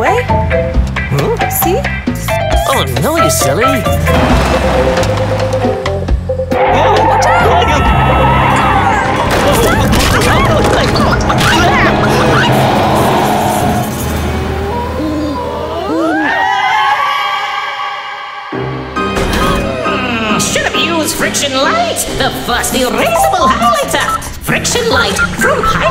be the. See? Oh, no, you silly. Watch out! Should have used FriXion Light, the first erasable highlighter. FriXion Light from high.